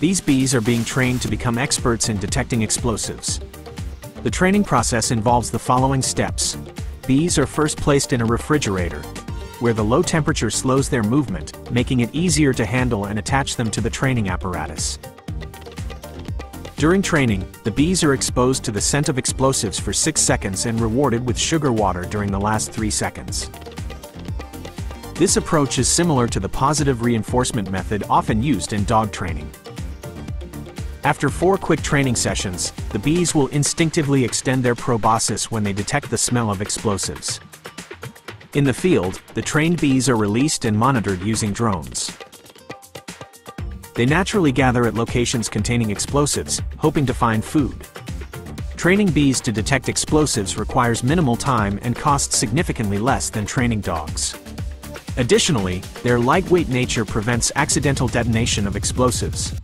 These bees are being trained to become experts in detecting explosives. The training process involves the following steps. Bees are first placed in a refrigerator, where the low temperature slows their movement, making it easier to handle and attach them to the training apparatus. During training, the bees are exposed to the scent of explosives for 6 seconds and rewarded with sugar water during the last 3 seconds. This approach is similar to the positive reinforcement method often used in dog training. After four quick training sessions, the bees will instinctively extend their proboscis when they detect the smell of explosives. In the field, the trained bees are released and monitored using drones. They naturally gather at locations containing explosives, hoping to find food. Training bees to detect explosives requires minimal time and costs significantly less than training dogs. Additionally, their lightweight nature prevents accidental detonation of explosives,